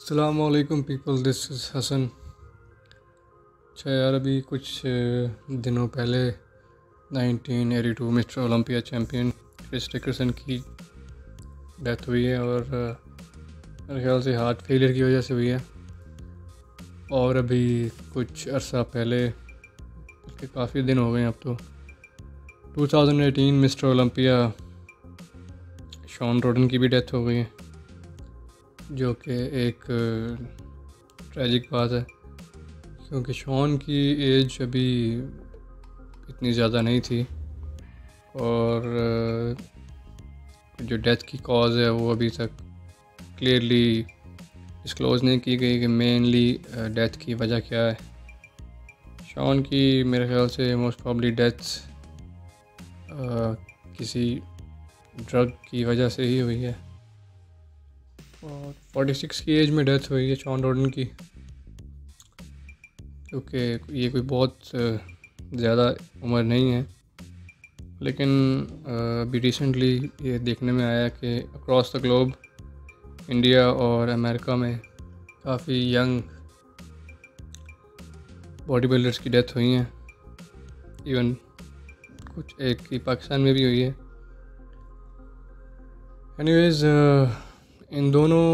अलकुम people this is Hasan अच्छा यार अभी कुछ दिनों पहले 1982 mister Olympia champion Chris Dickerson की डेथ हुई है और मेरे ख्याल से हार्ट फेलियर की वजह से हुई है। और अभी कुछ अरसा पहले उसके काफ़ी दिन हो गए हैं अब तो। 2018 मिस्टर ओलंपिया शॉन रोडन की भी डेथ हो गई है। जो कि एक ट्रेजिक बात है। क्योंकि शॉन की एज अभी इतनी ज़्यादा नहीं थी और जो डेथ की कॉज है वो अभी तक क्लियरली डिस्क्लोज़ नहीं की गई कि मेनली डेथ की वजह क्या है। शॉन की मेरे ख्याल से मोस्ट प्रॉब्ली डेथ किसी ड्रग की वजह से ही हुई है। और फोर्टी सिक्स की एज में डेथ हुई है शॉन रोडन की। क्योंकि ये कोई बहुत ज़्यादा उम्र नहीं है। लेकिन अभी रिसेंटली ये देखने में आया कि अक्रॉस द ग्लोब इंडिया और अमेरिका में काफ़ी यंग बॉडी बिल्डर्स की डेथ हुई हैं। इवन कुछ एक की पाकिस्तान में भी हुई है। एनीवेज इन दोनों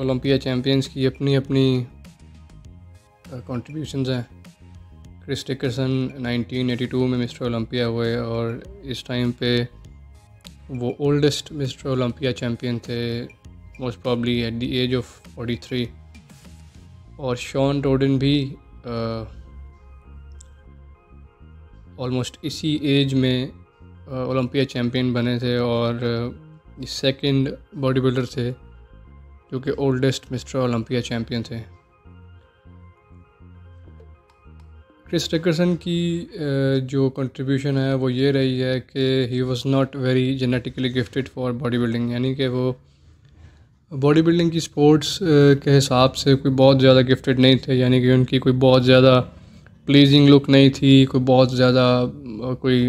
ओलंपिया चैम्पियंस की अपनी अपनी कंट्रीब्यूशंस हैं। क्रिस टिकरसन 1982 में मिस्टर ओलंपिया हुए और इस टाइम पे वो ओल्डेस्ट मिस्टर ओलंपिया चैम्पियन थे most probably at the age of 43 और शॉन रोडन भी ऑलमोस्ट इसी एज में ओलंपिया चैम्पियन बने थे और सेकंड बॉडी बिल्डर थे, जो कि ओल्डेस्ट मिस्टर ओलंपिया चैम्पियन थे। क्रिस टेकरसन की जो कंट्रीब्यूशन है, वो ये रही है कि he was not very genetically gifted for body building यानी कि वो बॉडी बिल्डिंग की स्पोर्ट्स के हिसाब से कोई बहुत ज़्यादा गिफ्टेड नहीं थे, यानी कि उनकी कोई बहुत ज़्यादा प्लीजिंग लुक नहीं थी, कोई बहुत ज़्यादा कोई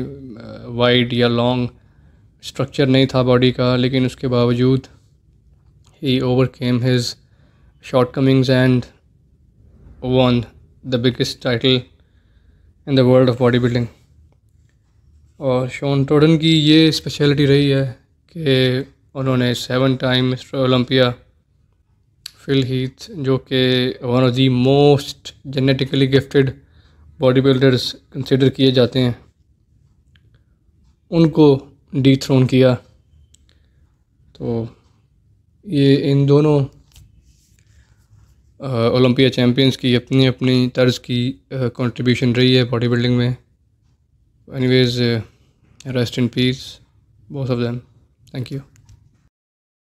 वाइड या लॉन्ग स्ट्रक्चर नहीं था बॉडी का, लेकिन उसके बावजूद he overcame his shortcomings and won the biggest title in the world of body building और शोन टोडन की ये स्पेशलिटी रही है कि उन्होंने seven time mister Olympia Phil Heath जो कि one of the most genetically gifted body builders consider किए जाते हैं, उनको डी थ्रोन किया। तो ये इन दोनों ओलंपिया चैम्पियंस की अपनी अपनी तर्ज की कंट्रीब्यूशन रही है बॉडी बिल्डिंग में। Anyways rest in peace both of them thank you